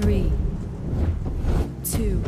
three, two,